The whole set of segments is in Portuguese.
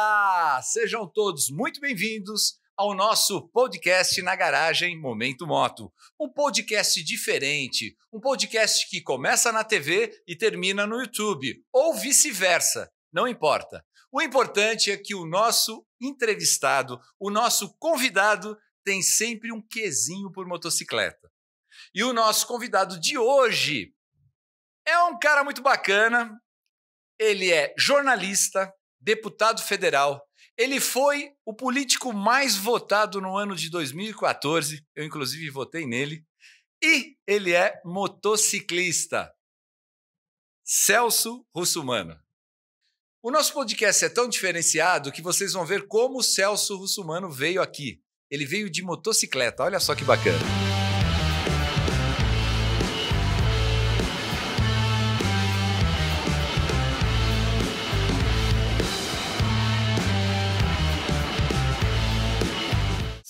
Olá! Sejam todos muito bem-vindos ao nosso podcast na garagem Momento Moto. Um podcast diferente, um podcast que começa na TV e termina no YouTube, ou vice-versa, não importa. O importante é que o nosso entrevistado, o nosso convidado, tem sempre um quesinho por motocicleta. E o nosso convidado de hoje é um cara muito bacana. Ele é jornalista, deputado federal. Ele foi o político mais votado no ano de 2014. Eu, inclusive, votei nele. E ele é motociclista. Celso Russumano. O nosso podcast é tão diferenciado que vocês vão ver como o Celso Russumano veio aqui. Ele veio de motocicleta. Olha só que bacana.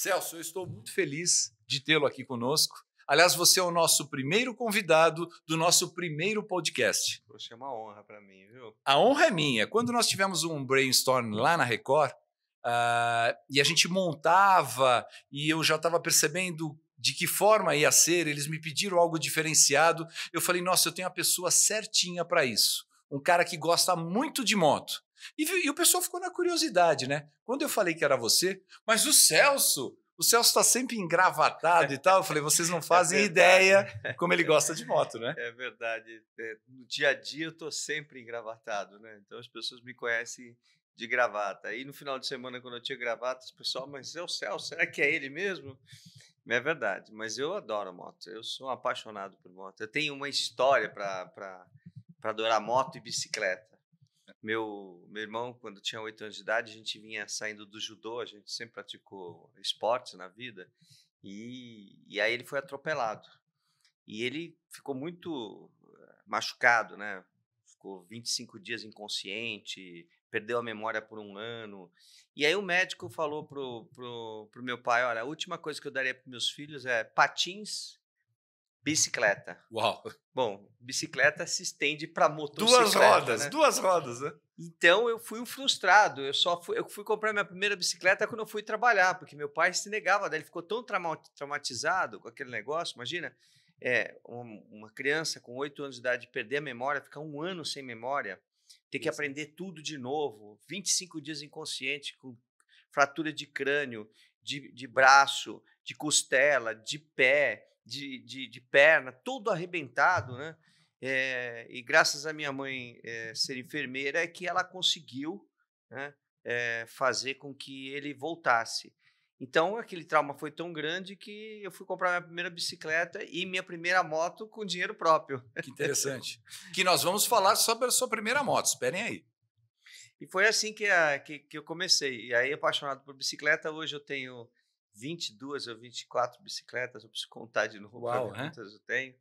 Celso, eu estou muito feliz de tê-lo aqui conosco. Aliás, você é o nosso primeiro convidado do nosso primeiro podcast. Poxa, é uma honra para mim, viu? A honra é minha. Quando nós tivemos um brainstorm lá na Record, uh, e a gente montava, e eu já estava percebendo de que forma ia ser, eles me pediram algo diferenciado. Eu falei, nossa, eu tenho a pessoa certinha para isso. Um cara que gosta muito de moto. E, e, o pessoal ficou na curiosidade, né? Quando eu falei que era você, mas o Celso, o Celso está sempre engravatado e tal. Eu falei, vocês não é fazem é ideia como ele gosta de moto, né? É verdade. É, no dia a dia eu estou sempre engravatado, né? Então as pessoas me conhecem de gravata. E no final de semana, quando eu tinha gravata, o pessoal, mas é o Celso, será que é ele mesmo? É verdade, mas eu adoro moto. Eu sou apaixonado por moto. Eu tenho uma história para adorar moto e bicicleta. Meu, meu irmão, quando tinha oito anos de idade, a gente vinha saindo do judô, a gente sempre praticou esportes na vida, e, e aí ele foi atropelado. E ele ficou muito eh, machucado, né? Ficou 25 dias inconsciente, perdeu a memória por um ano. E aí o médico falou pro, pro, pro meu pai, olha, a última coisa que eu daria para meus filhos é patins Bicicleta. Uau! Bom, bicicleta se estende para motocicleta. Duas rodas, né? duas rodas, né? Então eu fui um frustrado. Eu só fui, eu fui comprar minha primeira bicicleta quando eu fui trabalhar, porque meu pai se negava, daí ele ficou tão traumatizado com aquele negócio. Imagina, é, uma criança com oito anos de idade perder a memória, ficar um ano sem memória, ter que aprender tudo de novo, 25 dias inconsciente, com fratura de crânio, de, de braço, de costela, de pé, de, de, de perna, todo arrebentado, né? É, e graças à minha mãe é, ser enfermeira é que ela conseguiu né, é, fazer com que ele voltasse. Então aquele trauma foi tão grande que eu fui comprar minha primeira bicicleta e minha primeira moto com dinheiro próprio. Que interessante. que nós vamos falar sobre a sua primeira moto, esperem aí. E foi assim que, a, que, que eu comecei. E aí, apaixonado por bicicleta, hoje eu tenho 22 ou 24 bicicletas, eu preciso contar de novo Uau, quantas eu tenho.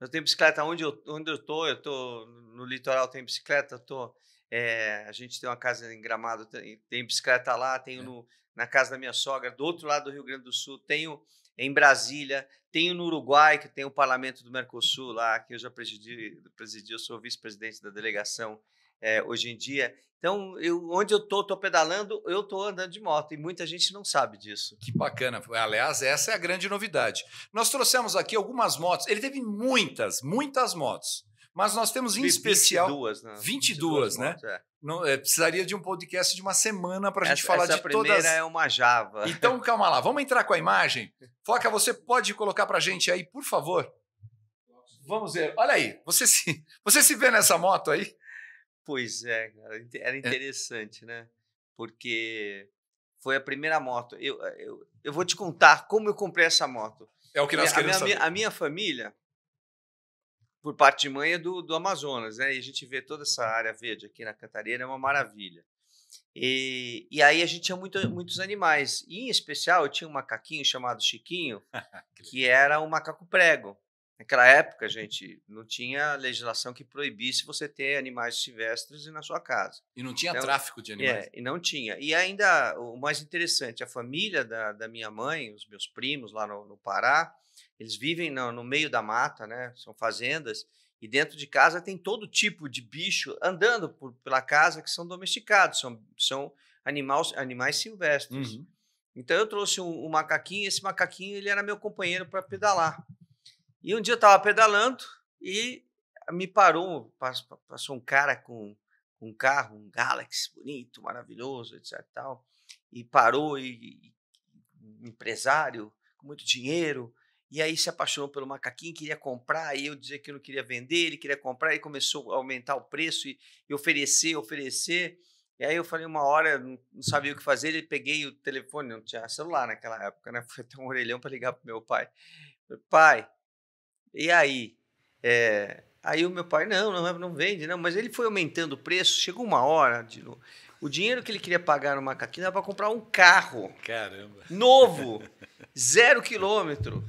Eu tenho bicicleta onde eu, onde eu tô, eu tô no litoral, tenho bicicleta, eu tô, é, a gente tem uma casa em Gramado, tem, tem bicicleta lá, tenho é. no, na casa da minha sogra, do outro lado do Rio Grande do Sul, tenho em Brasília, tenho no Uruguai, que tem o parlamento do Mercosul lá, que eu já presidi, presidi eu sou vice-presidente da delegação é, hoje em dia. Então, eu, onde eu tô, tô pedalando, eu tô andando de moto e muita gente não sabe disso. Que bacana. Aliás, essa é a grande novidade. Nós trouxemos aqui algumas motos. Ele teve muitas, muitas motos. Mas nós temos em 22, especial 22, né? 22, 22 né? Motos, é. Não, é, precisaria de um podcast de uma semana para a gente falar de todas. Essa primeira é uma Java. Então, calma lá. Vamos entrar com a imagem. Foca, você pode colocar para a gente aí, por favor? Vamos ver. Olha aí. Você se, você se vê nessa moto aí? Pois é, era é. interessante, é. né? Porque foi a primeira moto. Eu, eu, eu vou te contar como eu comprei essa moto. É o que nós a queremos minha, saber. A minha família, por parte de mãe, é do, do Amazonas, né? E a gente vê toda essa área verde aqui na Cantareira, é uma maravilha. E, e aí a gente tinha muito, muitos animais. E, em especial, eu tinha um macaquinho chamado Chiquinho, que era um macaco prego. Naquela época, gente, não tinha legislação que proibisse você ter animais silvestres na sua casa. E não tinha então, tráfico de animais. É, e não tinha. E ainda, o mais interessante, a família da, da minha mãe, os meus primos lá no, no Pará, eles vivem no, no, meio da mata, né? São fazendas. E dentro de casa tem todo tipo de bicho andando por, pela casa que são domesticados. São, são animal, animais silvestres. Uhum. Então eu trouxe um, um macaquinho, esse macaquinho ele era meu companheiro para pedalar. E um dia eu estava pedalando e me parou, passou um cara com, com um carro, um Galaxy bonito, maravilhoso, etc. Tal, e parou e, um empresário com muito dinheiro e aí se apaixonou pelo macaquinho, queria comprar, e eu dizia que eu não queria vender, ele queria comprar, e começou a aumentar o preço e, e oferecer, oferecer. E aí eu falei uma hora, não, sabia o que fazer, ele peguei o telefone, não tinha celular naquela época, né? Foi até um orelhão para ligar para meu pai. Pai, e aí? É, aí o meu pai, não, não, não vende, não. Mas ele foi aumentando o preço, chegou uma hora, de novo. O dinheiro que ele queria pagar no macaquinho era para comprar um carro. Caramba. Novo, zero quilômetro.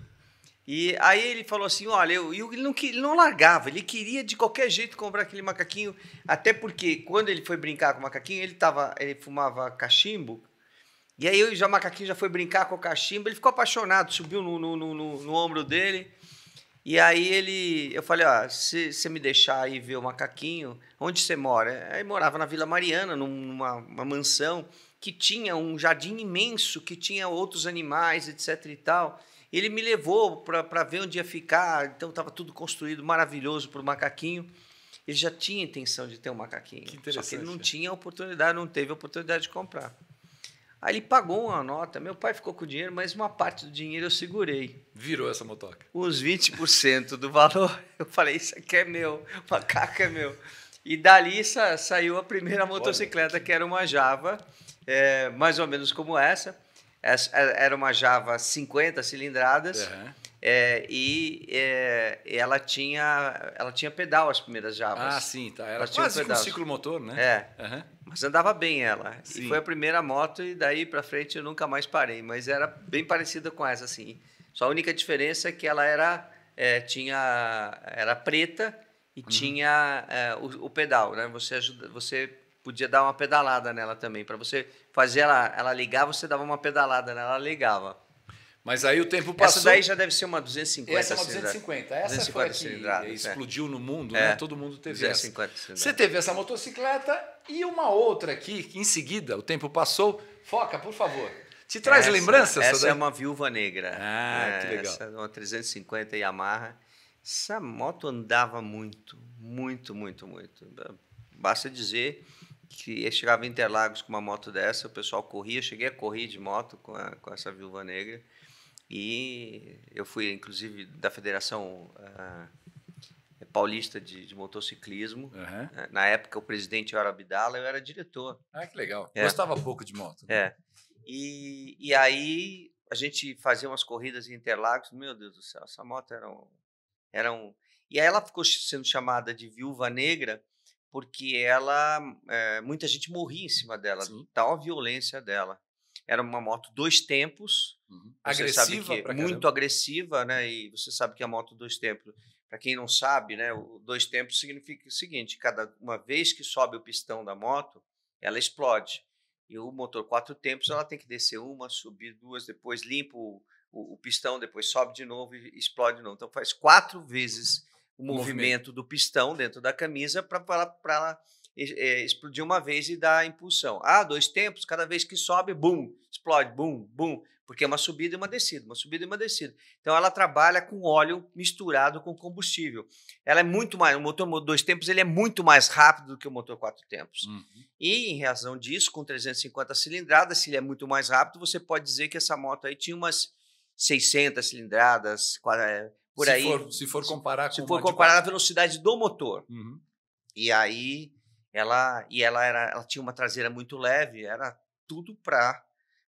E aí ele falou assim: olha, eu, ele, não, ele não largava, ele queria de qualquer jeito comprar aquele macaquinho, até porque quando ele foi brincar com o macaquinho, ele, tava, ele fumava cachimbo, e aí o macaquinho já foi brincar com o cachimbo, ele ficou apaixonado, subiu no, no, no, no, no ombro dele. E aí ele, eu falei, ó, se você me deixar aí ver o macaquinho, onde você mora? Aí morava na Vila Mariana, numa mansão que tinha um jardim imenso, que tinha outros animais, etc e tal. Ele me levou para ver onde ia ficar, então estava tudo construído maravilhoso para o macaquinho. Ele já tinha intenção de ter um macaquinho, que só que ele não tinha oportunidade, não teve oportunidade de comprar. Aí ele pagou uma nota, meu pai ficou com o dinheiro, mas uma parte do dinheiro eu segurei. Virou essa motoca. Uns 20% do valor. Eu falei, isso aqui é meu, o macaco é meu. E dali sa saiu a primeira motocicleta, que era uma Java, é, mais ou menos como essa. Era uma Java 50 cilindradas. Uhum. É, e é, ela tinha ela tinha pedal as primeiras Javas. Ah, sim, tá. Era quase um ciclo motor, né? É. Uhum. Mas andava bem ela. Sim. E foi a primeira moto e daí para frente eu nunca mais parei. Mas era bem parecida com essa, assim. Só a única diferença é que ela era é, tinha era preta e uhum. tinha é, o, o, pedal, né? Você ajuda, você podia dar uma pedalada nela também. Para você fazer ela, ela ligar, você dava uma pedalada nela, ela ligava. Mas aí o tempo passou. Essa daí já deve ser uma 250 Essa é uma 250. Essa 250 foi a que explodiu é. no mundo, é. né? Todo mundo teve 250 essa. Você teve essa motocicleta e uma outra aqui, que em seguida o tempo passou. Foca, por favor. Te traz essa, lembranças? Essa, essa é uma viúva negra. Ah, é, que legal. Essa é uma 350 Yamaha. Essa moto andava muito, muito, muito, muito. Basta dizer que chegava em Interlagos com uma moto dessa, o pessoal corria, eu cheguei a correr de moto com, a, com essa viúva negra. E eu fui, inclusive, da Federação uh, Paulista de, de Motociclismo. Uhum. Na época, o presidente era Abdala, eu era diretor. Ah, que legal. É. Gostava pouco de moto. Né? É. E, e aí, a gente fazia umas corridas em Interlagos. Meu Deus do céu, essa moto era um, era um... E aí ela ficou sendo chamada de Viúva Negra porque ela é, muita gente morria em cima dela, Sim. tal a violência dela. Era uma moto dois tempos, uhum. agressiva, muito caramba. agressiva, né? E você sabe que a moto dois tempos, para quem não sabe, né, o dois tempos significa o seguinte: cada uma vez que sobe o pistão da moto, ela explode. E o motor quatro tempos, ela tem que descer uma, subir duas, depois limpa o, o, o pistão, depois sobe de novo e explode de novo. Então faz quatro vezes o movimento, movimento do pistão dentro da camisa para ela é, explodir uma vez e dar impulsão. Ah, dois tempos, cada vez que sobe, bum, explode, bum, bum, porque é uma subida e uma descida, uma subida e uma descida. Então ela trabalha com óleo misturado com combustível. Ela é muito mais, o motor dois tempos ele é muito mais rápido do que o motor quatro tempos. Uhum. E em razão disso, com 350 cilindradas, se ele é muito mais rápido, você pode dizer que essa moto aí tinha umas 600 cilindradas, por se aí. For, se for comparar se for comparar a velocidade do motor. Uhum. E aí ela e ela era, ela tinha uma traseira muito leve, era tudo para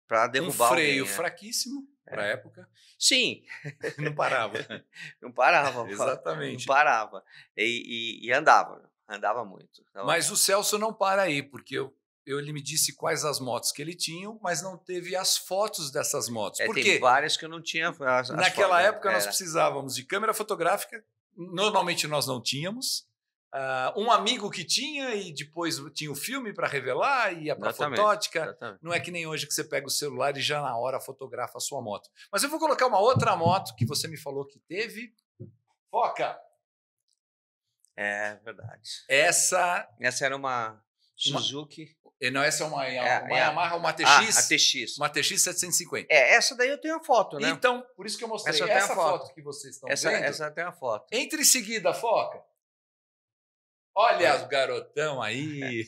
para derrubar um freio alguém, né? fraquíssimo é. para época. Sim, não parava. não parava. Exatamente. Não parava e, e, e andava, andava muito. Então, Mas o Celso não para aí, porque eu eu, ele me disse quais as motos que ele tinha, mas não teve as fotos dessas motos. É, Por tem quê? várias que eu não tinha. As, Naquela fotos, época, nós precisávamos de câmera fotográfica, normalmente nós não tínhamos. Uh, um amigo que tinha e depois tinha o filme para revelar, ia para fotótica. Não é que nem hoje que você pega o celular e já na hora fotografa a sua moto. Mas eu vou colocar uma outra moto que você me falou que teve. Foca! É verdade. Essa. Essa era uma Suzuki. E não, essa é uma, É, uma é a- Yamaha, uma Ah, TX? a TX. Uma TX 750. É, essa daí eu tenho a foto, né? Então, por isso que eu mostrei Essa essa, a foto. foto. que vocês estão essa, vendo. essa tem a foto. Entre em seguida, Foca. Olha É. o garotão aí.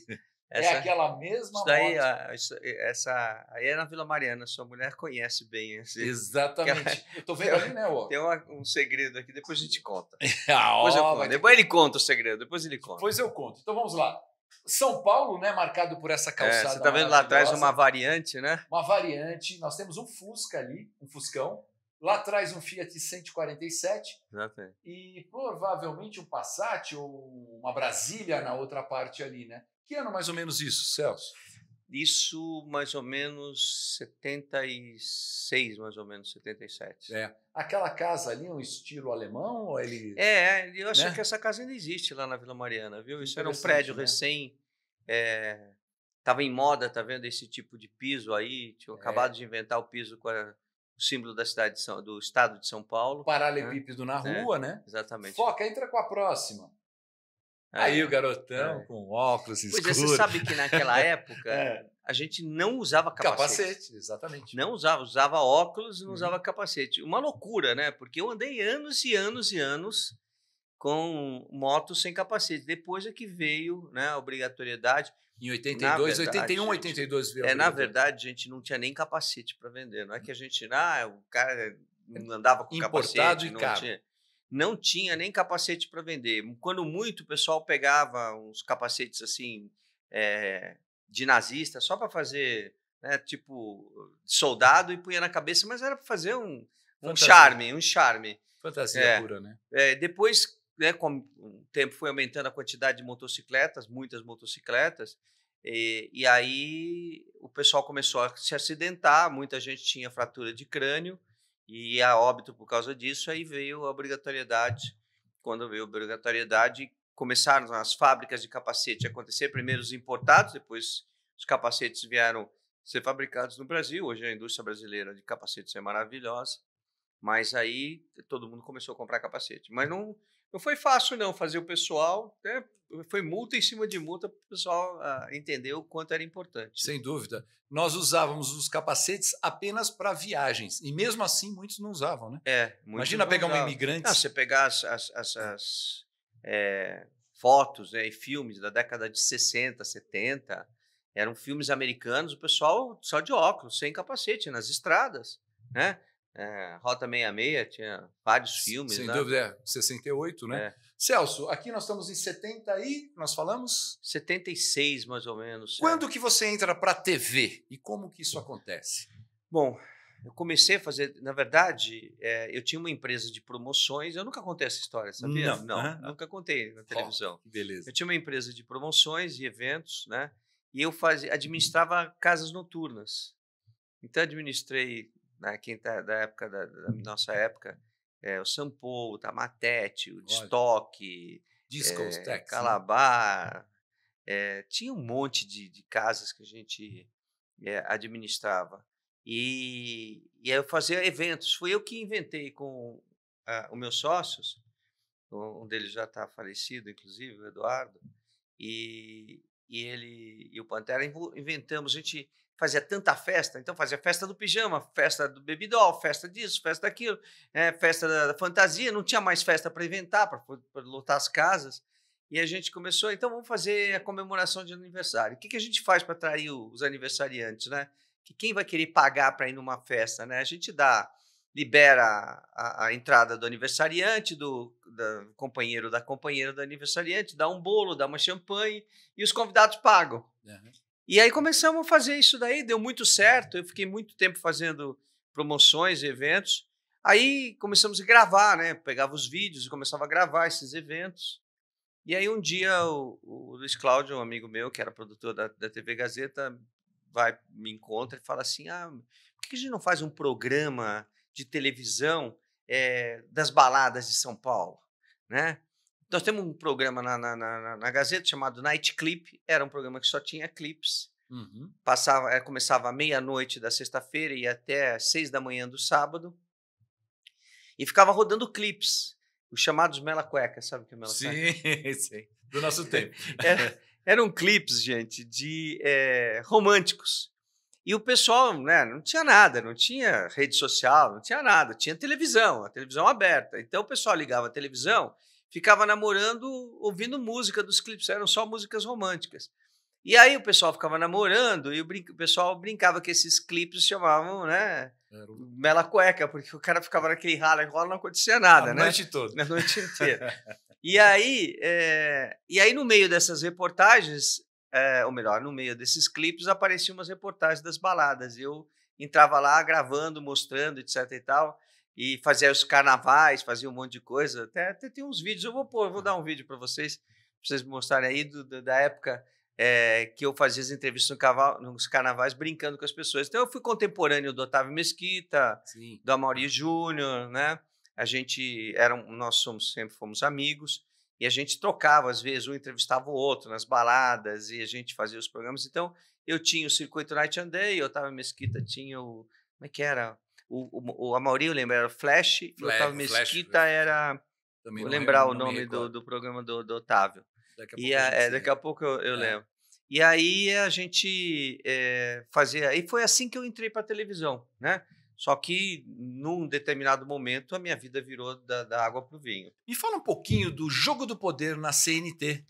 Essa, é aquela mesma isso daí, a- isso- essa aí é na Vila Mariana, sua mulher conhece bem. esse- Exatamente. Eu tô vendo ali, né, ó. Tem uma- um segredo aqui, depois a gente conta. Ah, Depois, ó, depois ele conta o segredo, depois ele conta. Depois eu conto. Então vamos lá. São Paulo, né, marcado por essa É, calçada. você tá vendo lá atrás uma variante, né? uma variante. Nós temos um Fusca ali, um Fuscão. Lá atrás um Fiat 147 Exatamente. e provavelmente um Passat ou uma Brasília na outra parte ali, né? Que ano mais ou menos isso, Celso? Isso mais ou menos 76, mais ou menos, 77. É. Aquela casa ali, um estilo alemão ou ele É, é, eu acho Né? que essa casa ainda existe lá na Vila Mariana, viu? Isso era um prédio né? recém. é, tava em moda, tá vendo? Esse tipo de piso aí. Tinham É. acabado de inventar o piso com a- o símbolo da cidade de São, do estado de São Paulo. paralelepípedo na É. rua, né? Exatamente. Foca, entra com a próxima. Aí, Aí o garotão É. com óculos Pois escuros. é, você sabe que naquela época É. a gente não usava capacete. Capacete, exatamente. Não usava, usava óculos e não Uhum. usava capacete. Uma loucura, né? Porque eu andei anos e anos e anos com moto sem capacete. Depois é que veio né, a obrigatoriedade. Em 82, verdade, 81, gente, 82 veio. É, na verdade, a gente não tinha nem capacete para vender. Não é que a gente, ah, o cara não andava com Importado capacete. e não caro. Tinha, não tinha nem capacete para vender. Quando muito, o pessoal pegava uns capacetes assim é, de nazista só para fazer, né, tipo soldado e punha na cabeça, mas era para fazer um, um Fantasia. charme, um charme. Fantasia É. pura, né? É, depois, né, com o tempo foi aumentando a quantidade de motocicletas, muitas motocicletas, e, e aí o pessoal começou a se acidentar, muita gente tinha fratura de crânio e a óbito por causa disso, aí veio a obrigatoriedade. Quando veio a obrigatoriedade, começaram as fábricas de capacete a acontecer, primeiro os importados, depois os capacetes vieram ser fabricados no Brasil. Hoje a indústria brasileira de capacetes é maravilhosa. Mas aí todo mundo começou a comprar capacete. Mas não, não foi fácil, não, fazer o pessoal. Né? Foi multa em cima de multa para o pessoal ah, entender o quanto era importante. Sem dúvida. Nós usávamos os capacetes apenas para viagens. E mesmo assim, muitos não usavam, né? É, Imagina pegar um usavam. imigrante. Não, você pegar as, as, as- as, é, fotos né, e filmes da década de 60, 70, eram filmes americanos, o pessoal só de óculos, sem capacete, nas estradas. Né? É, Rota 66 tinha vários filmes. Sem né? dúvida, é. 68, né? É. Celso, aqui nós estamos em 70 e nós falamos. 76, mais ou menos. é. Quando que você entra para a TV e como que isso acontece? Bom, eu comecei a fazer, na verdade, é, eu tinha uma empresa de promoções, eu nunca contei essa história, sabia? Não. Aham. nunca contei na televisão. Que beleza. Eu tinha uma empresa de promoções e eventos, né? E eu fazia, administrava casas noturnas. Então, administrei, né, quem tá da época, da, da nossa época, é, o Sampo, o Tamatete, o. Destoque, Discos, é, Tex. né? Calabar. é, tinha um monte de, de casas que a gente é, administrava. E, e eu fazia eventos. Fui eu que inventei com ah, os meus sócios. Um deles já está falecido, inclusive, o Eduardo. E, e ele e o Pantera inventamos. A gente fazia tanta festa. Então fazia festa do pijama, festa do bebidol, festa disso, festa daquilo, é, festa da, da fantasia. Não tinha mais festa para inventar, para lotar as casas. E a gente começou, então vamos fazer a comemoração de aniversário. O que, que a gente faz para atrair os aniversariantes, né? Que quem vai querer pagar para ir numa festa, né? A gente dá, libera a, a entrada do aniversariante, do da companheiro da companheira do aniversariante, dá um bolo, dá uma champanhe e os convidados pagam. Uhum. E aí começamos a fazer isso daí, deu muito certo. Eu fiquei muito tempo fazendo promoções eventos. Aí começamos a gravar, né? Pegava os vídeos e começava a gravar esses eventos. E aí um dia o, o Luiz Cláudio, um amigo meu, que era produtor da, da TV Gazeta, vai, me encontra e fala assim: ah, por que a gente não faz um programa de televisão eh, das baladas de São Paulo? Né? Nós temos um programa na, na, na, na Gazeta chamado Night Clip, era um programa que só tinha clips. Uhum. Passava, eh, começava à meia-noite da sexta-feira e até às seis da manhã do sábado. E ficava rodando clips, os chamados Mela Cueca, sabe o que é Mela Cueca? Sim, sim. Do nosso tempo. Era, eram clipes, gente, de é, românticos. E o pessoal, né, não tinha nada, não tinha rede social, não tinha nada, tinha televisão, a televisão aberta. Então o pessoal ligava a televisão, ficava namorando, ouvindo música dos clipes, eram só músicas românticas. E aí o pessoal ficava namorando e o, brin o pessoal brincava que esses clipes chamavam, né, Mela cueca, porque o cara ficava naquele ralo e rola não acontecia nada, a né? noite toda. Na noite inteira. e aí, é, e aí no meio dessas reportagens, é, ou melhor, no meio desses clipes apareciam umas reportagens das baladas. Eu entrava lá gravando, mostrando, etc e tal, e fazia os carnavais, fazia um monte de coisa. Até, até tem uns vídeos, eu vou pôr, vou dar um vídeo para vocês, para vocês mostrarem aí do, do, da época é, que eu fazia as entrevistas no cavalo, nos carnavais brincando com as pessoas. Então eu fui contemporâneo do Otávio Mesquita, Sim. do Amaury Júnior, né? A gente era, nós somos sempre fomos amigos e a gente trocava às vezes um entrevistava o outro nas baladas e a gente fazia os programas. Então eu tinha o circuito Night and Day, o Otávio Mesquita tinha o como é que era? O, o, o Amaury, eu lembro, era Flash, Flash e o Otávio Mesquita Flash, era vou lembrar o nome do, do programa do, do Otávio. Daqui a pouco, e a, é, daqui a pouco eu, eu é. lembro. E aí a gente é, fazia. E foi assim que eu entrei para a televisão, né? Só que num determinado momento a minha vida virou da, da água para o vinho. Me fala um pouquinho do Jogo do Poder na CNT.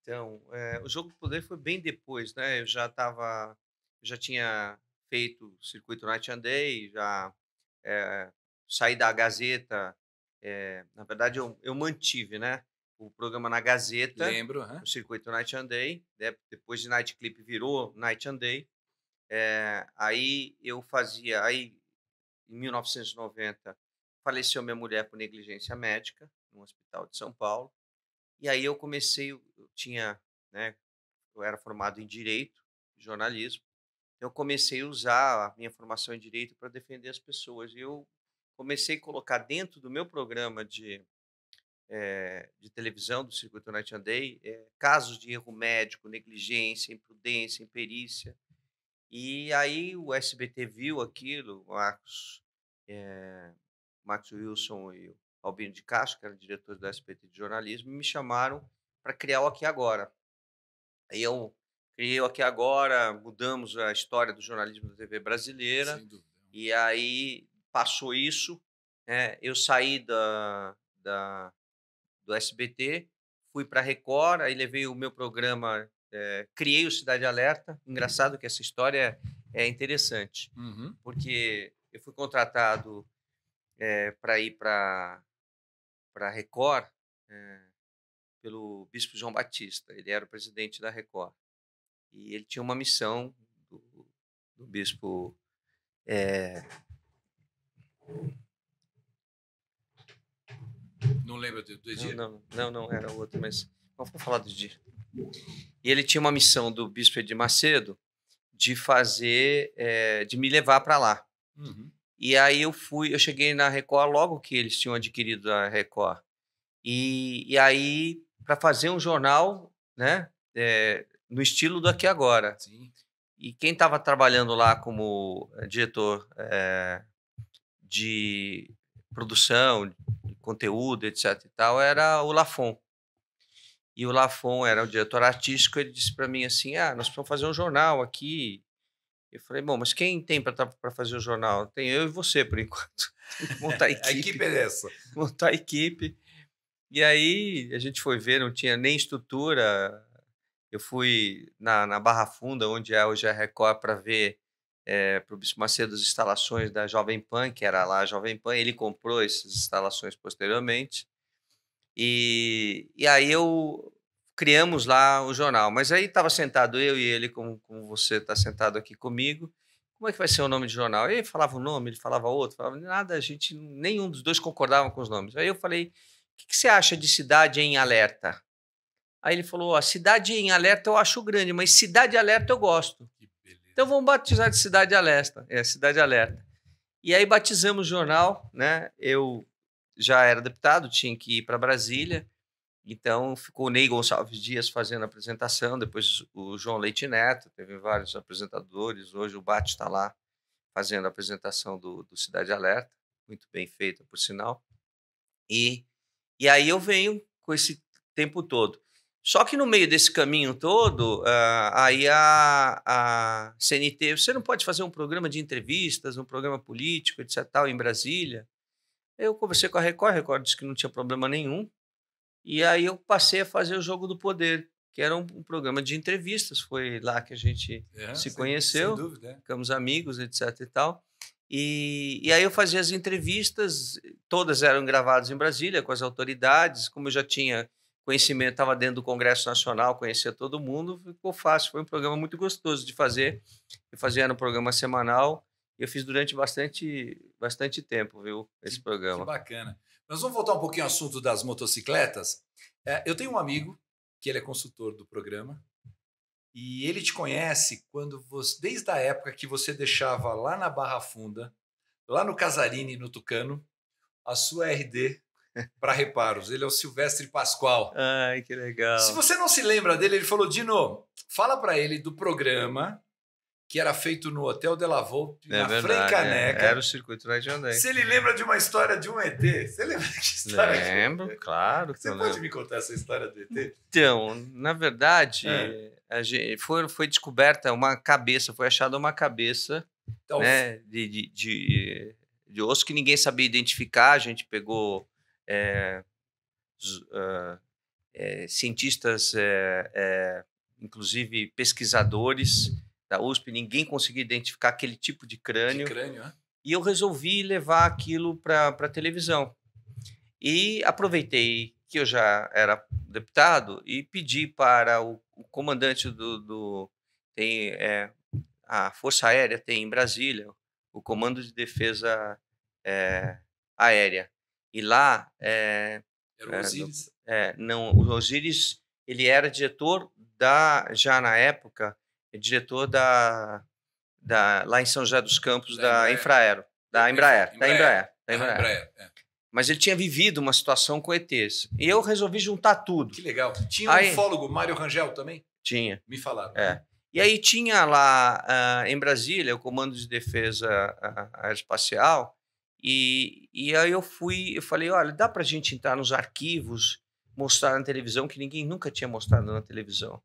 Então, é, o Jogo do Poder foi bem depois, né? Eu já estava, já tinha feito o circuito Night and Day, já é, saí da Gazeta. na verdade, eu, eu mantive, né? o programa na Gazeta. Lembro. Uhum. O circuito Night and Day. Né? Depois de Night Clip virou Night and Day. É, aí eu fazia. Aí, em 1990, faleceu minha mulher por negligência médica no hospital de São Paulo. E aí eu comecei, eu tinha, né, eu era formado em direito, jornalismo. Eu comecei a usar a minha formação em direito para defender as pessoas. E eu comecei a colocar dentro do meu programa de é, de televisão do Circuito Night and Day, é, casos de erro médico, negligência, imprudência, imperícia. E aí o SBT viu aquilo, o Marcos, é, Max Wilson e o Albino de Castro, que eram diretores do SBT de jornalismo, me chamaram para criar o Aqui Agora. Aí eu criei o Aqui Agora, mudamos a história do jornalismo da TV brasileira. E aí passou isso, né, eu saí da, da do SBT, fui para a Record, aí levei o meu programa, é, criei o Cidade Alerta. Engraçado que essa história é, interessante, uhum. porque eu fui contratado é, para ir para a Record é, pelo Bispo João Batista. Ele era o presidente da Record. E ele tinha uma missão do, do Bispo. É, não lembro do, Edir? Não, não, não, era outro, mas vamos falar do Edir. E ele tinha uma missão do Bispo Edir Macedo de fazer, é, de me levar para lá. Uhum. E aí eu fui, eu cheguei na Record logo que eles tinham adquirido a Record. E, e aí, para fazer um jornal, né, é, no estilo do Aqui Agora. Sim. E quem estava trabalhando lá como diretor é, de produção, conteúdo, etc e tal, era o Lafon. E o Lafon era o diretor artístico, ele disse para mim assim: "Ah, nós precisamos fazer um jornal aqui". Eu falei: "Bom, mas quem tem para fazer o jornal? Tem eu e você por enquanto. montar a equipe". a equipe é essa. Montar a equipe. E aí a gente foi ver, não tinha nem estrutura. Eu fui na, na Barra Funda, onde é hoje a Record, para ver é, para o Bispo Macedo as instalações da Jovem Pan, que era lá a Jovem Pan, ele comprou essas instalações posteriormente. E, e aí eu criamos lá o jornal. Mas aí estava sentado eu e ele, como, como você está sentado aqui comigo. Como é que vai ser o nome de jornal? Ele falava um nome, ele falava outro, falava nada, a gente, nenhum dos dois concordava com os nomes. Aí eu falei: o que, que você acha de Cidade em Alerta? Aí ele falou: a Cidade em Alerta eu acho grande, mas Cidade Alerta eu gosto. Então vamos batizar de Cidade Alerta, é Cidade Alerta. E aí batizamos o jornal, né? Eu já era deputado, tinha que ir para Brasília. Então ficou o Ney Gonçalves Dias fazendo a apresentação, depois o João Leite Neto, teve vários apresentadores. Hoje o Bate está lá fazendo a apresentação do, do Cidade Alerta, muito bem feita, por sinal. E, e aí eu venho com esse tempo todo. Só que no meio desse caminho todo, uh, aí a, a CNT, você não pode fazer um programa de entrevistas, um programa político, etc, tal, em Brasília. Eu conversei com a Record, a Record disse que não tinha problema nenhum. E aí eu passei a fazer o Jogo do Poder, que era um, um programa de entrevistas. Foi lá que a gente é, se sem, conheceu, sem dúvida, é. ficamos amigos, etc e tal. E, e aí eu fazia as entrevistas, todas eram gravadas em Brasília com as autoridades, como eu já tinha conhecimento, estava dentro do Congresso Nacional, conhecia todo mundo, ficou fácil. Foi um programa muito gostoso de fazer. Eu fazia no programa semanal e eu fiz durante bastante, bastante tempo, viu, esse que, programa. Que bacana. Nós vamos voltar um pouquinho ao assunto das motocicletas. É, eu tenho um amigo que ele é consultor do programa e ele te conhece quando você, desde a época que você deixava lá na Barra Funda, lá no Casarini, no Tucano, a sua RD para reparos. Ele é o Silvestre Pascoal. Ai, que legal. Se você não se lembra dele, ele falou: Dino, fala para ele do programa que era feito no Hotel de la Volpe, é na verdade, Caneca. É. Era o circuito Andei. Se ele lembra de uma história de um ET, você lembra que história? Lembro, claro. Você pode lembro. me contar essa história do ET? Então, na verdade, é. gente, foi, foi descoberta uma cabeça, foi achada uma cabeça então, né, de, de, de, de osso que ninguém sabia identificar. A gente pegou é, é, cientistas, é, inclusive pesquisadores da USP, ninguém conseguia identificar aquele tipo de crânio. De crânio é? E eu resolvi levar aquilo para a televisão. E aproveitei que eu já era deputado e pedi para o, o comandante do, do tem é, a Força Aérea tem em Brasília o Comando de Defesa é, Aérea e lá. É, era o Osiris? É, não, o Osiris ele era diretor da, já na época, diretor da, da lá em São José dos Campos da, da Infraero, da Embraer, da Embraer, da Embraer. Embraer é. Mas ele tinha vivido uma situação com ETs. E eu resolvi juntar tudo. Que legal. Tinha um aí, ufólogo, Mário Rangel, também? Tinha. Me falaram. É. E aí tinha lá uh, em Brasília o Comando de Defesa Aeroespacial, e, e aí eu fui, eu falei, olha, dá para a gente entrar nos arquivos, mostrar na televisão que ninguém nunca tinha mostrado na televisão.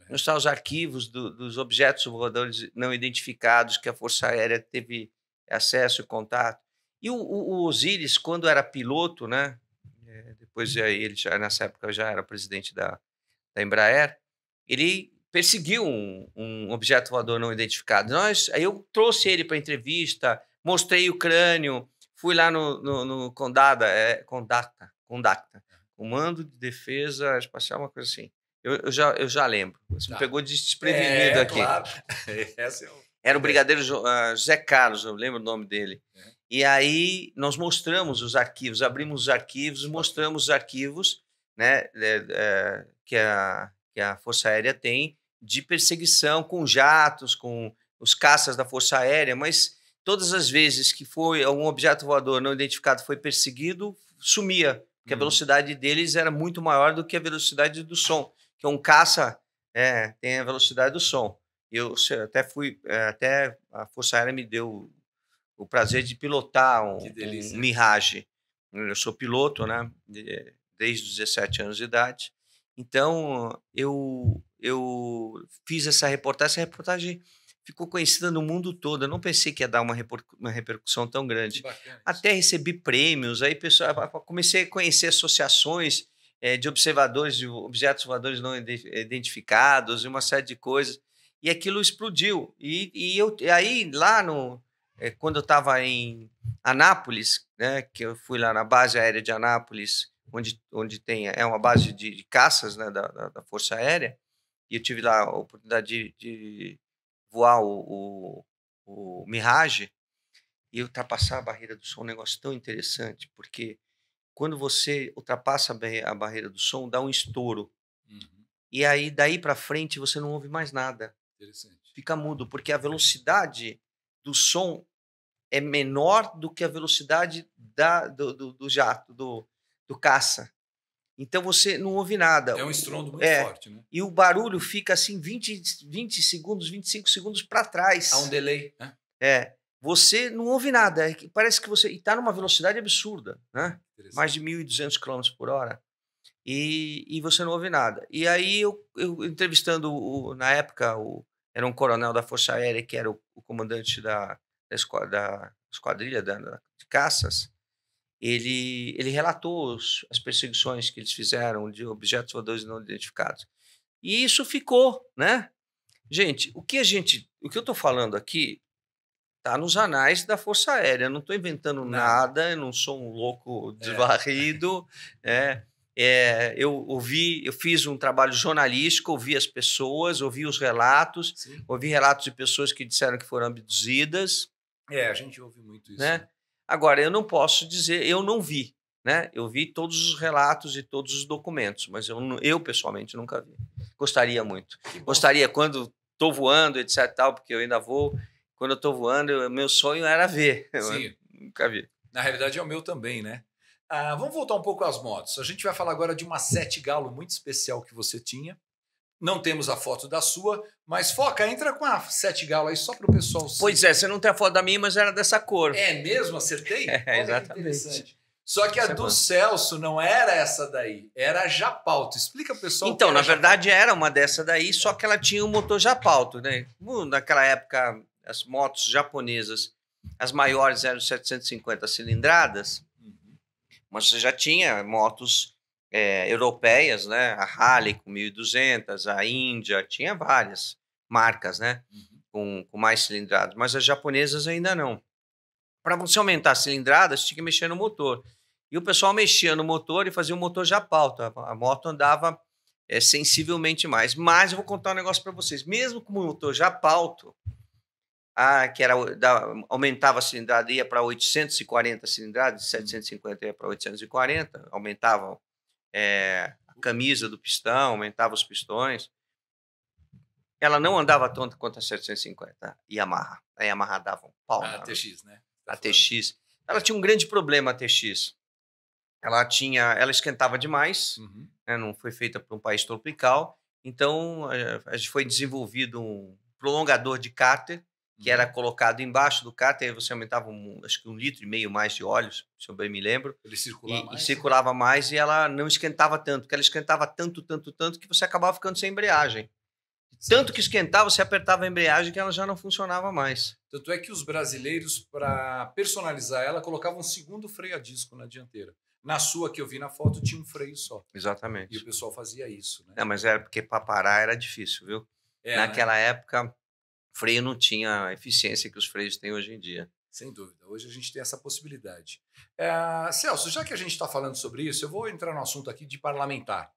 É. Mostrar os arquivos do, dos objetos voadores não identificados que a Força Aérea teve acesso e contato. E o, o, Osiris, quando era piloto, né? É, depois aí ele já nessa época já era presidente da, da Embraer, ele perseguiu um, um objeto voador não identificado. Nós, aí eu trouxe ele para entrevista, mostrei o crânio, Fui lá no, no, no Condada, é, Condata, Condata, Comando de Defesa Espacial, uma coisa assim. Eu, eu já, eu já lembro. Você tá. me pegou desprevenido é, aqui. Claro. É o... Era o Brigadeiro uh, José Carlos, eu lembro o nome dele. É. E aí nós mostramos os arquivos, abrimos os arquivos, mostramos os arquivos né, é, é, que, a, que a Força Aérea tem de perseguição com jatos, com os caças da Força Aérea, mas todas as vezes que foi algum objeto voador não identificado foi perseguido, sumia, porque uhum. a velocidade deles era muito maior do que a velocidade do som, que um caça é, tem a velocidade do som. Eu até fui, é, até a Força Aérea me deu o prazer de pilotar um, um Mirage. Eu sou piloto, né, desde os 17 anos de idade. Então, eu, eu fiz essa reportagem. Essa reportagem ficou conhecida no mundo todo. Eu não pensei que ia dar uma, uma repercussão tão grande. Até recebi prêmios, aí pessoal, comecei a conhecer associações é, de observadores de objetos voadores não identificados e uma série de coisas. E aquilo explodiu. E, e eu, e aí, lá no. É, quando eu estava em Anápolis, né, que eu fui lá na base aérea de Anápolis, onde, onde tem, é uma base de, de caças né, da, da, da Força Aérea, e eu tive lá a oportunidade de, de voar o, o, o Mirage e ultrapassar a barreira do som é um negócio tão interessante, porque quando você ultrapassa a barreira do som, dá um estouro. Uhum. E aí, daí para frente, você não ouve mais nada. Fica mudo, porque a velocidade do som é menor do que a velocidade da, do, do, do jato, do, do caça. Então você não ouve nada. É um estrondo muito é, forte, né? E o barulho fica assim 20, 20 segundos, 25 segundos para trás. Há um delay, né? É. Você não ouve nada. É parece que você. E está numa velocidade absurda, né? Mais de 1.200 km por hora. e, e você não ouve nada. E aí eu, eu entrevistando o, na época o, era um coronel da Força Aérea que era o, o comandante da, da, esquadrilha, da esquadrilha da, de caças, ele, ele relatou os, as perseguições que eles fizeram de objetos voadores não identificados. E isso ficou, né? Gente, o que a gente, o que eu estou falando aqui está nos anais da Força Aérea. Eu não estou inventando não. nada, eu não sou um louco é. desvarrido. É. É, eu ouvi, eu fiz um trabalho jornalístico, ouvi as pessoas, ouvi os relatos, Sim. ouvi relatos de pessoas que disseram que foram abduzidas. É, a gente ouve muito isso. Né? Agora, eu não posso dizer, eu não vi, né? Eu vi todos os relatos e todos os documentos, mas eu, eu pessoalmente nunca vi. Gostaria muito. Gostaria quando estou voando, etc. Tal, porque eu ainda vou. Quando eu estou voando, meu sonho era ver. Sim. nunca vi. Na realidade, é o meu também, né? Ah, vamos voltar um pouco às motos. A gente vai falar agora de uma Sete Galo muito especial que você tinha. Não temos a foto da sua, mas foca, entra com a Sete Galo aí só para o pessoal. Pois é, você não tem a foto da minha, mas era dessa cor. É mesmo? Acertei? É, exatamente. Só que a do Celso não era essa daí, era a Japalto. Explica pessoal. Então, na verdade, era uma dessa daí, só que ela tinha um motor Japalto, né? Naquela época, as motos japonesas, as maiores eram 750 cilindradas, uhum. mas você já tinha motos é, europeias, né? A Harley com 1200, a Índia, tinha várias marcas, né? Uhum. Com, com mais cilindradas, mas as japonesas ainda não. Para você aumentar a cilindrada, você tinha que mexer no motor. E o pessoal mexia no motor e fazia o motor já pauta. A moto andava é, sensivelmente mais. Mas eu vou contar um negócio para vocês. Mesmo com o motor já pauto, a, que era, da, aumentava a cilindrada, ia para 840 cilindradas, de 750 ia para 840, aumentava é, a camisa do pistão, aumentava os pistões. Ela não andava tanto quanto a 750 Yamaha. A Yamaha dava um pau. A TX, né? a TX. Ela tinha um grande problema, a TX. Ela tinha, ela esquentava demais, uhum. né, não foi feita para um país tropical. Então, gente foi desenvolvido um prolongador de cárter, que uhum. era colocado embaixo do cárter, você aumentava um, acho que um litro e meio mais de óleo, se eu bem me lembro. Ele circulava e, mais? E circulava mais e ela não esquentava tanto, porque ela esquentava tanto, tanto, tanto, que você acabava ficando sem embreagem. Tanto que esquentava, você apertava a embreagem que ela já não funcionava mais. Tanto é que os brasileiros, para personalizar ela, colocavam um segundo freio a disco na dianteira. Na sua que eu vi na foto tinha um freio só. Exatamente. E o pessoal fazia isso, né? É, mas era porque para parar era difícil, viu? É, Naquela né? época, freio não tinha a eficiência que os freios têm hoje em dia. Sem dúvida. Hoje a gente tem essa possibilidade. É, Celso, já que a gente está falando sobre isso, eu vou entrar no assunto aqui de parlamentar.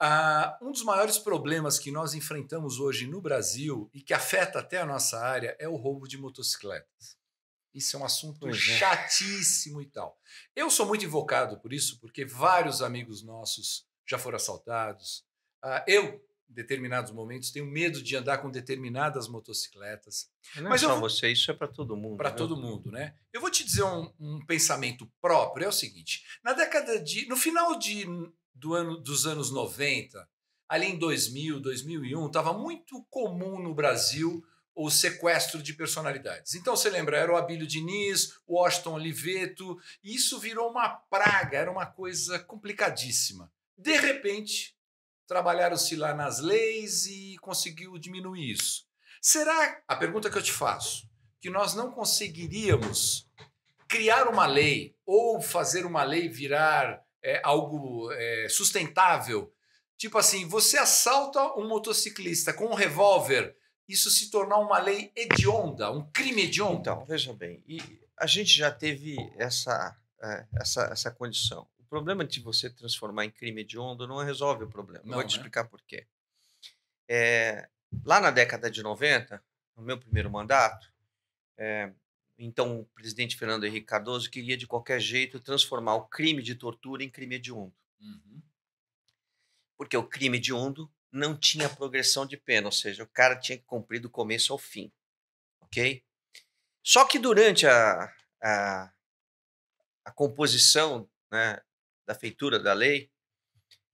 Ah, um dos maiores problemas que nós enfrentamos hoje no Brasil e que afeta até a nossa área é o roubo de motocicletas. Isso é um assunto é. chatíssimo e tal. Eu sou muito invocado por isso, porque vários amigos nossos já foram assaltados. Ah, eu, determinados momentos, tenho medo de andar com determinadas motocicletas. Não é Mas é só vou... você, isso é para todo mundo. Para todo mundo, né? Eu vou te dizer um, um pensamento próprio: é o seguinte. Na década de. No final de do ano, dos anos 90, ali em 2000, 2001, estava muito comum no Brasil o sequestro de personalidades. Então você lembra, era o Abílio Diniz, o Washington Oliveto, e isso virou uma praga, era uma coisa complicadíssima. De repente, trabalharam-se lá nas leis e conseguiu diminuir isso. Será, a pergunta que eu te faço, que nós não conseguiríamos criar uma lei ou fazer uma lei virar é, algo é, sustentável. Tipo assim, você assalta um motociclista com um revólver, isso se tornar uma lei hedionda, um crime hediondo. Então, veja bem, e a gente já teve essa, é, essa, essa condição. O problema de você transformar em crime hediondo não resolve o problema. Não, Vou te né? explicar por quê. É, lá na década de 90, no meu primeiro mandato, é, então, o presidente Fernando Henrique Cardoso queria, de qualquer jeito, transformar o crime de tortura em crime hediondo. Uhum. Porque o crime hediondo não tinha progressão de pena, ou seja, o cara tinha que cumprir do começo ao fim. Ok? Só que durante a, a, a composição né, da feitura da lei,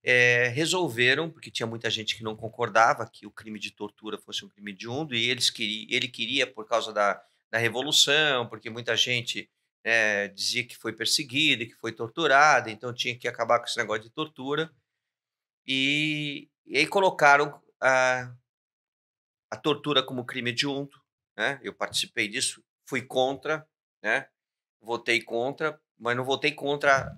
é, resolveram, porque tinha muita gente que não concordava que o crime de tortura fosse um crime hediondo, e eles queria, ele queria, por causa da da Revolução, porque muita gente é, dizia que foi perseguida, que foi torturada, então tinha que acabar com esse negócio de tortura. E, e aí colocaram a, a tortura como crime hediondo, né? Eu participei disso, fui contra, né? Votei contra, mas não votei contra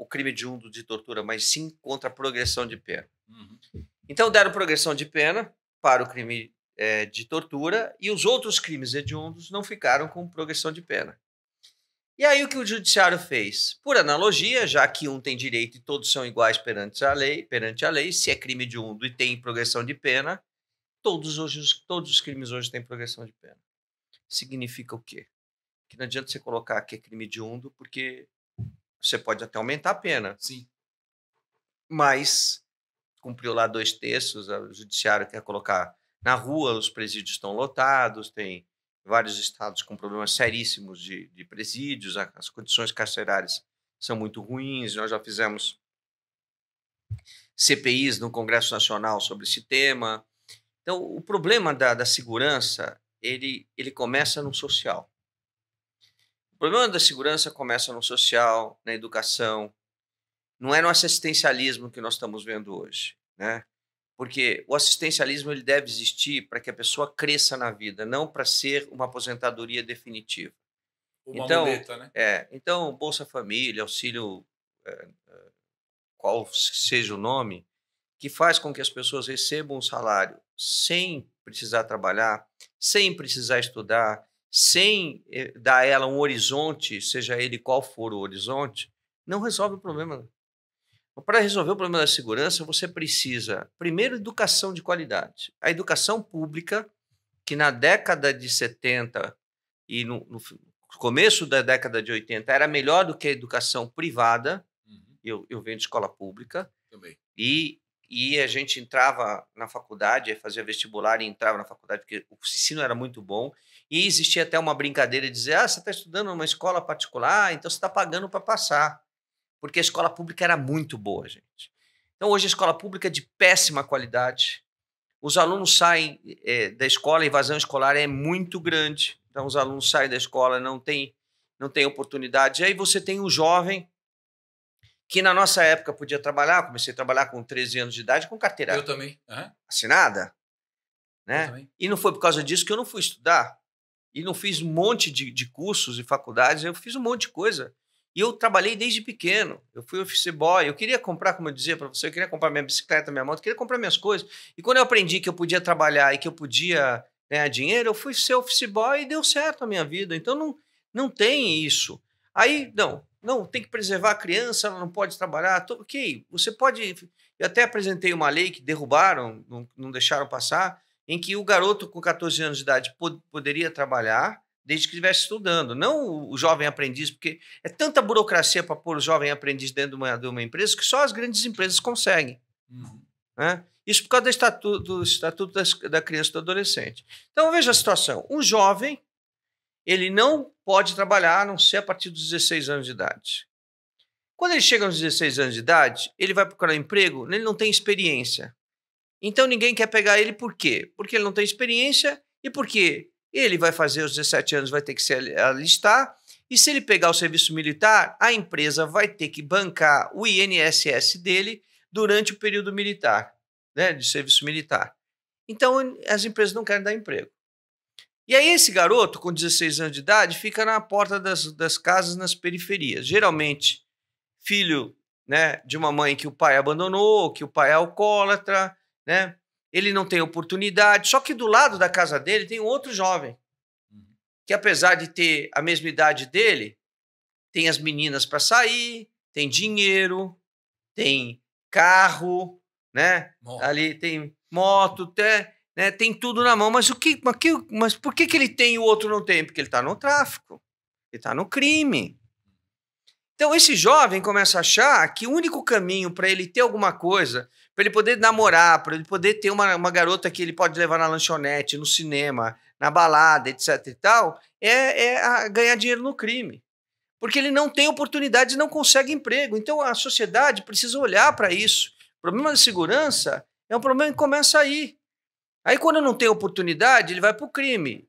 o crime hediondo de tortura, mas sim contra a progressão de pena. Uhum. Então deram progressão de pena para o crime é, de tortura e os outros crimes hediondos não ficaram com progressão de pena. E aí o que o judiciário fez? Por analogia, já que um tem direito e todos são iguais perante a lei, perante a lei, se é crime hediondo e tem progressão de pena, todos, hoje, todos os crimes hoje têm progressão de pena. Significa o quê? Que não adianta você colocar que é crime hediondo, porque você pode até aumentar a pena. Sim. Mas cumpriu lá dois terços, o judiciário quer colocar na rua, os presídios estão lotados, tem vários estados com problemas seríssimos de, de presídios, as condições carcerárias são muito ruins, nós já fizemos CPIs no Congresso Nacional sobre esse tema. Então, o problema da, da segurança, ele, ele começa no social. O problema da segurança começa no social, na educação, não é no assistencialismo que nós estamos vendo hoje, né? Porque o assistencialismo ele deve existir para que a pessoa cresça na vida, não para ser uma aposentadoria definitiva. Uma então, muleta, né? É, então, Bolsa Família, auxílio, é, qual seja o nome, que faz com que as pessoas recebam um salário sem precisar trabalhar, sem precisar estudar, sem eh, dar a ela um horizonte, seja ele qual for o horizonte, não resolve o problema para resolver o problema da segurança, você precisa, primeiro, educação de qualidade. A educação pública, que na década de 70 e no, no começo da década de 80 era melhor do que a educação privada, uhum. eu, eu venho de escola pública, Também. E, e a gente entrava na faculdade, fazia vestibular e entrava na faculdade, porque o ensino era muito bom. E existia até uma brincadeira de dizer: ah, você está estudando numa escola particular, então você está pagando para passar porque a escola pública era muito boa, gente. Então, hoje a escola pública é de péssima qualidade. Os alunos saem é, da escola, a evasão escolar é muito grande. Então, os alunos saem da escola, não tem, não tem oportunidade. E aí você tem um jovem que na nossa época podia trabalhar, comecei a trabalhar com 13 anos de idade com carteira eu também. Uhum. assinada. Né? E não foi por causa disso que eu não fui estudar. E não fiz um monte de, de cursos e faculdades, eu fiz um monte de coisa. E eu trabalhei desde pequeno. Eu fui office boy. Eu queria comprar, como eu dizia para você, eu queria comprar minha bicicleta, minha moto, eu queria comprar minhas coisas. E quando eu aprendi que eu podia trabalhar e que eu podia ganhar dinheiro, eu fui ser office boy e deu certo a minha vida. Então não, não tem isso. Aí, não, não, tem que preservar a criança, ela não pode trabalhar. Tô, ok, você pode. Eu até apresentei uma lei que derrubaram, não, não deixaram passar, em que o garoto com 14 anos de idade pod, poderia trabalhar desde que estivesse estudando, não o jovem aprendiz, porque é tanta burocracia para pôr o jovem aprendiz dentro de uma, de uma, empresa que só as grandes empresas conseguem. Uhum. Né? Isso por causa do estatuto, do estatuto das, da criança e do adolescente. Então veja a situação: um jovem ele não pode trabalhar a não ser a partir dos 16 anos de idade. Quando ele chega aos 16 anos de idade, ele vai procurar emprego, ele não tem experiência. Então ninguém quer pegar ele por quê? Porque ele não tem experiência e porque ele vai fazer os 17 anos, vai ter que se alistar. E se ele pegar o serviço militar, a empresa vai ter que bancar o INSS dele durante o período militar, né, de serviço militar. Então, as empresas não querem dar emprego. E aí, esse garoto, com 16 anos de idade, fica na porta das, das casas nas periferias. Geralmente, filho né, de uma mãe que o pai abandonou, que o pai é alcoólatra, né? ele não tem oportunidade. Só que do lado da casa dele tem um outro jovem, uhum. que apesar de ter a mesma idade dele, tem as meninas para sair, tem dinheiro, tem carro, né? Moto. Ali tem moto, até, né? tem tudo na mão. Mas o que, mas, que, mas por que, que ele tem e o outro não tem? Porque ele está no tráfico, ele está no crime. Então esse jovem começa a achar que o único caminho para ele ter alguma coisa para ele poder namorar, para ele poder ter uma, uma garota que ele pode levar na lanchonete, no cinema, na balada, etc e tal, é, é ganhar dinheiro no crime. Porque ele não tem oportunidade e não consegue emprego. Então a sociedade precisa olhar para isso. O problema da segurança é um problema que começa aí. Aí quando não tem oportunidade, ele vai para o crime.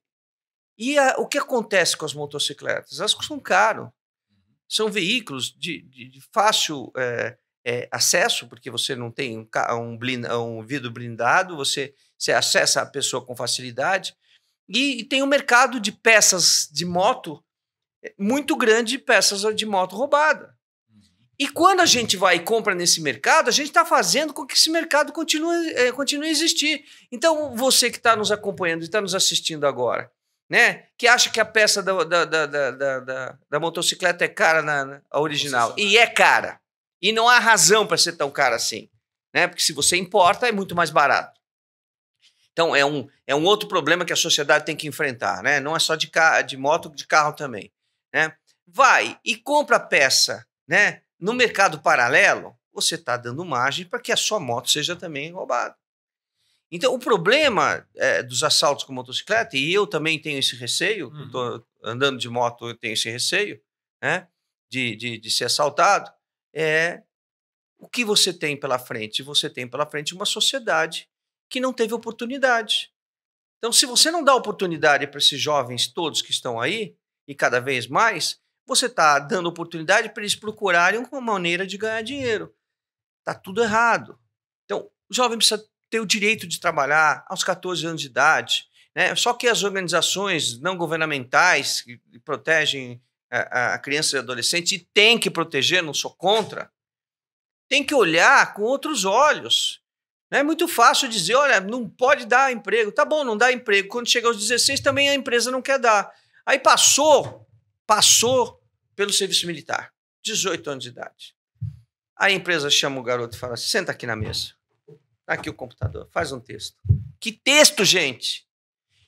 E a, o que acontece com as motocicletas? Elas custam caro. São veículos de, de, de fácil é, é, acesso, porque você não tem um, um, blind, um vidro blindado, você, você acessa a pessoa com facilidade. E, e tem um mercado de peças de moto é, muito grande, peças de moto roubada. E quando a gente vai e compra nesse mercado, a gente está fazendo com que esse mercado continue, é, continue a existir. Então, você que está nos acompanhando e está nos assistindo agora, né, que acha que a peça da, da, da, da, da, da motocicleta é cara na, na original, e é cara, e não há razão para ser tão cara assim, né, porque se você importa, é muito mais barato. Então, é um, é um outro problema que a sociedade tem que enfrentar, né? Não é só de, ca de moto, de carro também, né? Vai e compra a peça, né? No mercado paralelo, você está dando margem para que a sua moto seja também roubada. Então, o problema é, dos assaltos com motocicleta, e eu também tenho esse receio, uhum. andando de moto, eu tenho esse receio, né, de, de, de ser assaltado, é o que você tem pela frente? Você tem pela frente uma sociedade que não teve oportunidade. Então, se você não dá oportunidade para esses jovens todos que estão aí, e cada vez mais, você está dando oportunidade para eles procurarem uma maneira de ganhar dinheiro. Está tudo errado. Então, o jovem precisa ter o direito de trabalhar aos 14 anos de idade. Né? Só que as organizações não governamentais que protegem a, a criança e adolescente, e tem que proteger, não sou contra, tem que olhar com outros olhos. Não é muito fácil dizer, olha, não pode dar emprego. Tá bom, não dá emprego. Quando chega aos 16, também a empresa não quer dar. Aí passou, passou pelo serviço militar, 18 anos de idade. Aí a empresa chama o garoto e fala: senta aqui na mesa. Tá aqui o computador, faz um texto. Que texto, gente?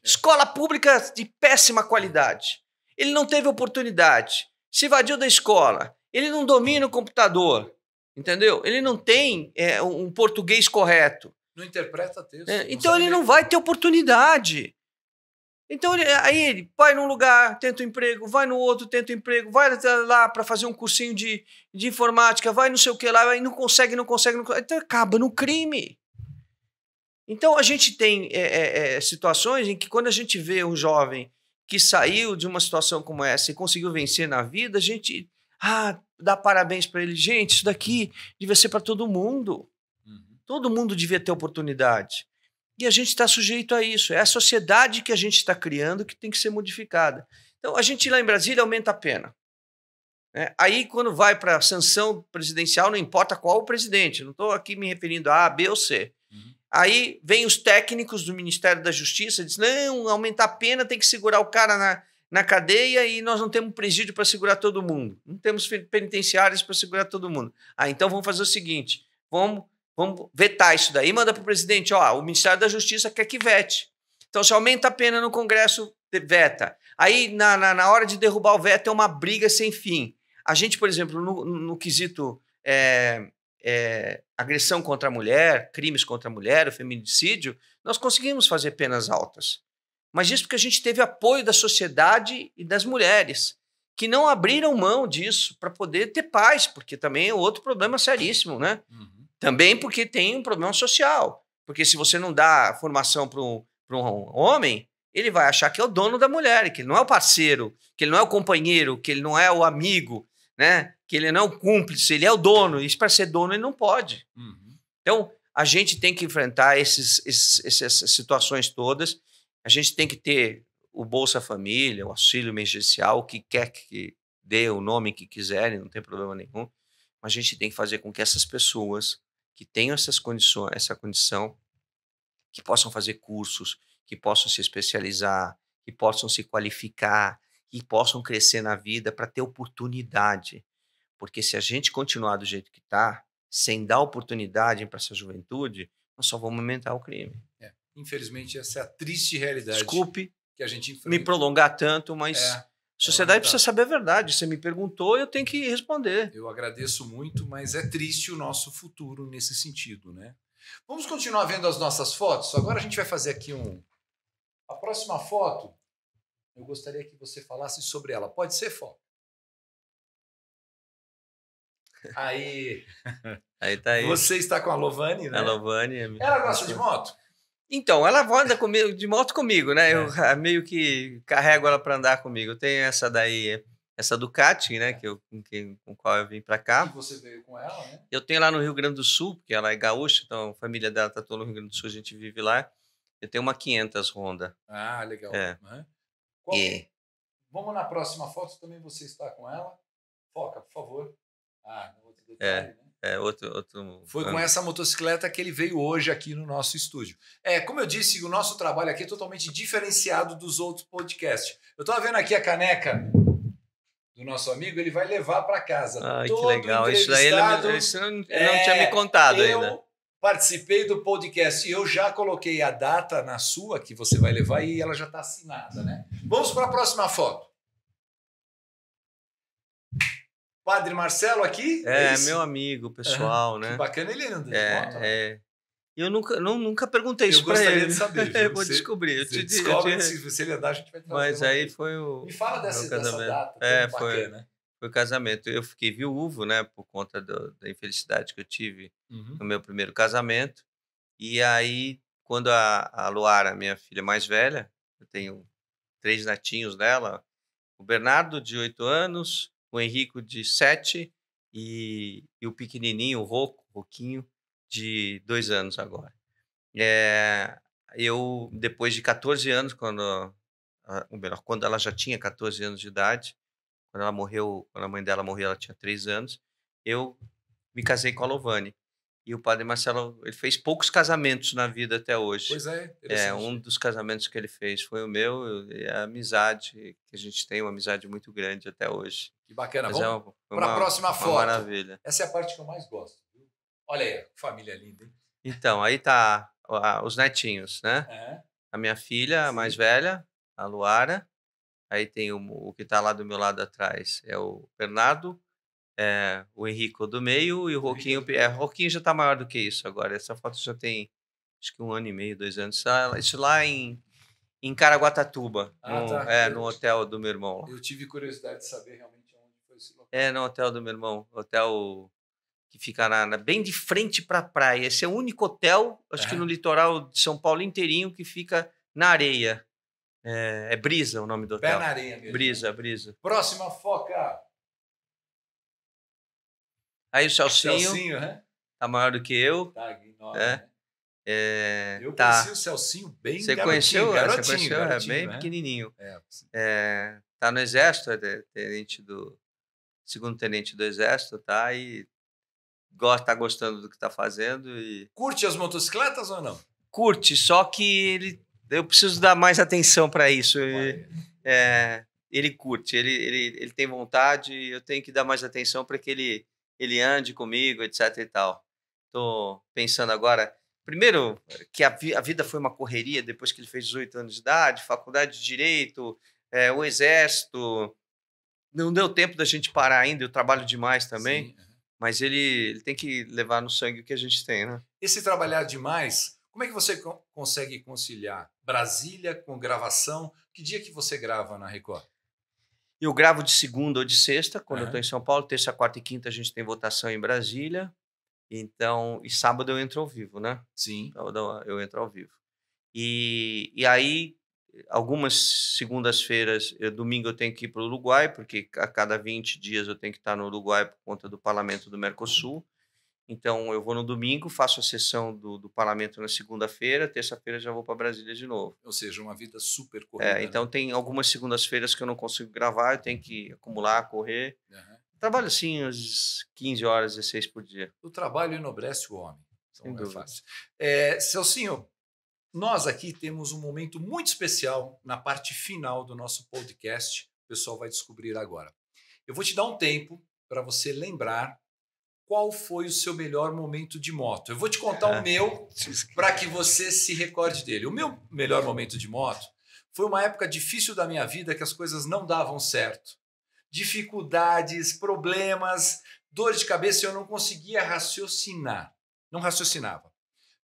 Escola pública de péssima qualidade. Ele não teve oportunidade. Se evadiu da escola. Ele não domina o computador. Entendeu? Ele não tem é, um português correto. Não interpreta texto. É, então ele não vai ter oportunidade. Então ele, aí ele vai num lugar, tenta um emprego, vai no outro, tenta um emprego, vai lá para fazer um cursinho de, de informática, vai não sei o que lá, aí não consegue, não consegue, não consegue. Então acaba no crime. Então a gente tem é, é, é, situações em que quando a gente vê um jovem que saiu de uma situação como essa e conseguiu vencer na vida, a gente ah, dá parabéns para ele. Gente, isso daqui devia ser para todo mundo. Uhum. Todo mundo devia ter oportunidade. E a gente está sujeito a isso. É a sociedade que a gente está criando que tem que ser modificada. Então, a gente lá em Brasília aumenta a pena. É, aí, quando vai para a sanção presidencial, não importa qual o presidente, não estou aqui me referindo a A, B ou C. Aí vem os técnicos do Ministério da Justiça e dizem: não, aumentar a pena tem que segurar o cara na, na cadeia e nós não temos presídio para segurar todo mundo. Não temos penitenciários para segurar todo mundo. Ah, então vamos fazer o seguinte: vamos Vamos vetar isso daí, manda para o presidente, ó, o Ministério da Justiça quer que vete. Então, se aumenta a pena no Congresso, veta. Aí, na, na, na hora de derrubar o veto, é uma briga sem fim. A gente, por exemplo, no, no quesito é, é, agressão contra a mulher, crimes contra a mulher, o feminicídio, nós conseguimos fazer penas altas. Mas isso porque a gente teve apoio da sociedade e das mulheres, que não abriram mão disso para poder ter paz, porque também é outro problema seríssimo, né? Uhum. Também porque tem um problema social. Porque se você não dá formação para um, um homem, ele vai achar que é o dono da mulher, que ele não é o parceiro, que ele não é o companheiro, que ele não é o amigo, né? Que ele não é o cúmplice, ele é o dono. E para ser dono, ele não pode. Uhum. Então, a gente tem que enfrentar esses, esses, essas situações todas. A gente tem que ter o Bolsa Família, o auxílio emergencial, o que quer que dê o nome que quiserem, não tem problema nenhum. Mas a gente tem que fazer com que essas pessoas que tenham essas condições, essa condição, que possam fazer cursos, que possam se especializar, que possam se qualificar, que possam crescer na vida para ter oportunidade. Porque se a gente continuar do jeito que está, sem dar oportunidade para essa juventude, nós só vamos aumentar o crime. É. Infelizmente, essa é a triste realidade. Desculpe que a gente me prolongar tanto, mas é. A sociedade precisa saber a verdade. Você me perguntou, eu tenho que responder. Eu agradeço muito, mas é triste o nosso futuro nesse sentido, né? Vamos continuar vendo as nossas fotos. Agora a gente vai fazer aqui um. A próxima foto, eu gostaria que você falasse sobre ela. Pode ser foto. Aí. Aí tá aí. Você está com a Lovane, né? A Lovane. É ela gosta de moto? Então, ela anda comigo, de moto comigo, né? Eu ah, meio que carrego ela para andar comigo. Eu tenho essa daí, essa Ducati, né? Que eu, com, quem, com qual eu vim para cá. E você veio com ela, né? Eu tenho lá no Rio Grande do Sul, porque ela é gaúcha, então a família dela tá toda no Rio Grande do Sul, a gente vive lá. Eu tenho uma 500 Honda. Ah, legal. É. Qual- E Vamos na próxima foto, também você está com ela. Foca, por favor. Ah, outro detalhe, né? é outro, outro. Foi com essa motocicleta que ele veio hoje aqui no nosso estúdio. É, como eu disse, o nosso trabalho aqui é totalmente diferenciado dos outros podcasts. Eu estava vendo aqui a caneca do nosso amigo, ele vai levar para casa. Ai, que Todo legal. Isso daí ele, isso não, não É, tinha me contado eu ainda. participei do podcast e eu já coloquei a data na sua que você vai levar e ela já está assinada, né? Vamos para a próxima foto. Padre Marcelo aqui? É, isso? meu amigo pessoal, Que né? bacana ele anda de moto. né? É, é. Eu nunca, não, nunca perguntei Eu isso gostaria ele. de saber, viu? eu vou descobrir. Eu te, descobre eu te- se, ele andar, a gente vai trazer. Mas aí foi o, Me fala dessa, meu dessa casamento. data. É, foi. bacana. foi o casamento. Eu fiquei viúvo, né? Por conta do- da infelicidade que eu tive Uhum. no meu primeiro casamento. E aí, quando a, a Luara, minha filha mais velha, eu tenho três netinhos dela, o Bernardo, de oito anos, o Henrico, de sete, e, e o pequenininho, o Roco, Roquinho, de dois anos agora. É, eu, depois de 14 anos, quando, a- ou melhor, quando ela já tinha 14 anos de idade, quando ela morreu, quando a mãe dela morreu, ela tinha três anos, eu me casei com a Lovane. E o padre Marcelo, ele fez poucos casamentos na vida até hoje. Pois é, É, interessante. um dos casamentos que ele fez foi o meu, e a amizade que a gente tem, uma amizade muito grande até hoje. Que bacana. Mas é Vamos foi para a próxima uma foto. maravilha. Essa é a parte que eu mais gosto. viu? Olha aí, família linda, hein? Então, aí tá a- os netinhos, né? É. A minha filha, a Sim. mais velha, a Luara. Aí tem o, o que tá lá do meu lado atrás, é o Bernardo, é, o Henrico do meio e o Roquinho. do É, o Roquinho já tá maior do que isso agora. Essa foto já tem acho que um ano e meio, dois anos. Isso lá- em, em Caraguatatuba, Ah, no, tá. é, no hotel do meu irmão. lá. Eu tive curiosidade de saber realmente onde foi esse local. É, no hotel do meu irmão. Hotel que fica na, na- bem de frente para a praia. Esse é o único hotel, acho que Aham. no litoral de São Paulo inteirinho, que fica na areia. É, é Brisa o nome do Pé hotel. na areia mesmo. Brisa, Brisa. Próxima foca. Aí o Celcinho, Celcinho, né? tá maior do que eu. Tá É. né? É, Eu tá. conheci o Celcinho bem Você garotinho, conheceu? É, garotinho, você conheceu? garotinho, é bem né? pequenininho. É, É, tá no exército, é te- tenente do segundo tenente do exército, tá? E gosta, tá gostando do que tá fazendo e Curte as motocicletas ou não? curte, só que ele eu preciso dar mais atenção para isso. E, Olha, é, ele curte, ele, ele, ele tem vontade, eu tenho que dar mais atenção para que ele, ele ande comigo, etc e tal. Tô pensando agora, primeiro, que a, vi- a vida foi uma correria depois que ele fez 18 anos de idade, faculdade de Direito, é, o Exército. Não deu tempo da gente parar ainda, eu trabalho demais também, sim, mas ele, ele tem que levar no sangue o que a gente tem, né? Esse trabalhar demais, como é que você co- consegue conciliar Brasília com gravação? Que dia que você grava na Record? Eu gravo de segunda ou de sexta, quando eu Aham. estou em São Paulo. Terça, quarta e quinta a gente tem votação em Brasília. Então, e sábado eu entro ao vivo, né? Sim. Sábado eu entro ao vivo. E, e aí, algumas segundas-feiras, eu- domingo eu tenho que ir para o Uruguai, porque a cada 20 dias eu tenho que estar no Uruguai por conta do parlamento do Mercosul. Então, eu vou no domingo, faço a sessão do, do parlamento na segunda-feira, terça-feira já vou para Brasília de novo. Ou seja, uma vida super corrida. É, né? então tem algumas segundas-feiras que eu não consigo gravar, eu tenho que acumular, correr. Aham. Trabalho assim umas 15 horas, 16 por dia. O trabalho enobrece o homem. Então Sem não é dúvida. fácil. É, Celcinho, nós aqui temos um momento muito especial na parte final do nosso podcast. O pessoal vai descobrir agora. Eu vou te dar um tempo para você lembrar qual foi o seu melhor momento de moto. Eu vou te contar o Ah. meu para que você se recorde dele. O meu melhor momento de moto foi uma época difícil da minha vida que as coisas não davam certo. Dificuldades, problemas, dor de cabeça, eu não conseguia raciocinar. Não raciocinava.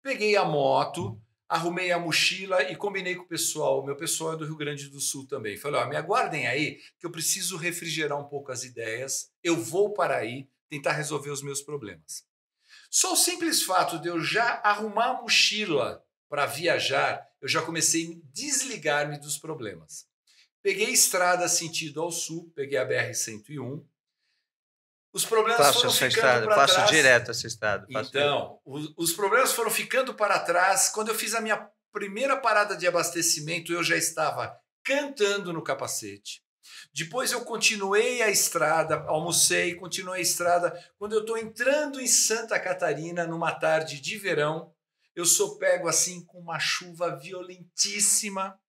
Peguei a moto, arrumei a mochila e combinei com o pessoal. O meu pessoal é do Rio Grande do Sul também. Falei, ó, me aguardem aí, que eu preciso refrigerar um pouco as ideias. Eu vou para aí tentar resolver os meus problemas. Só o simples fato de eu já arrumar a mochila para viajar, eu já comecei a desligar-me dos problemas. Peguei estrada sentido ao sul, peguei a BR-101. Os problemas foram ficando estrada, para faço trás. direto essa estrada. Então, os, os problemas foram ficando para trás. Quando eu fiz a minha primeira parada de abastecimento, eu já estava cantando no capacete. Depois eu continuei a estrada, almocei, continuei a estrada. Quando eu estou entrando em Santa Catarina, numa tarde de verão, eu sou pego assim com uma chuva violentíssima,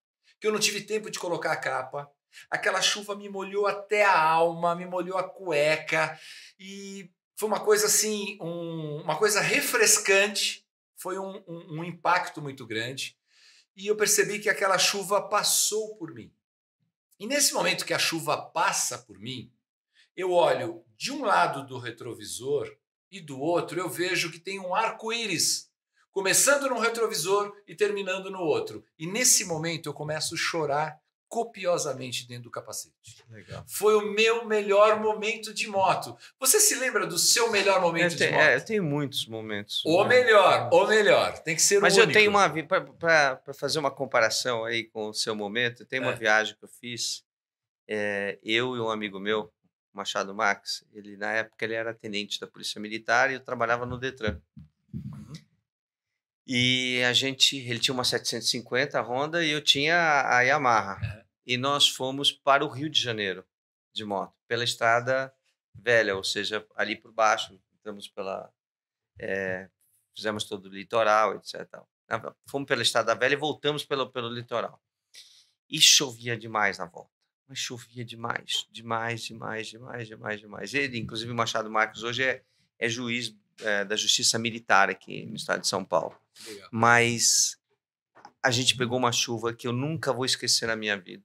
que eu não tive tempo de colocar a capa. Aquela chuva me molhou até a alma, me molhou a cueca e foi uma coisa assim, um- uma coisa refrescante. Foi um, um- um impacto muito grande e eu percebi que aquela chuva passou por mim. E nesse momento que a chuva passa por mim, eu olho de um lado do retrovisor e do outro eu vejo que tem um arco-íris, começando no retrovisor e terminando no outro. E nesse momento eu começo a chorar copiosamente dentro do capacete. Legal. Foi o meu melhor momento de moto. Você se lembra do seu melhor momento Eu, de moto? é, eu tenho muitos momentos. O né? melhor, o melhor. Tem que ser Mas o eu único. tenho uma para fazer uma comparação aí com o seu momento. Tem uma É. viagem que eu fiz. é, eu e um amigo meu, Machado Max. Ele na época ele era tenente da polícia militar e eu trabalhava no Detran. Uhum. E a gente, ele tinha uma 750 Honda e eu tinha a Yamaha. E nós fomos para o Rio de Janeiro de moto, pela estrada velha, ou seja, ali por baixo. Entramos pela. é, fizemos todo o litoral, etc. Fomos pela estrada velha e voltamos pelo, pelo litoral. E chovia demais na volta. Mas chovia demais, demais, demais, demais, demais, demais. Ele, inclusive, o Machado Marques, hoje é, é juiz é, da Justiça Militar aqui no estado de São Paulo Legal. mas a gente pegou uma chuva que eu nunca vou esquecer na minha vida.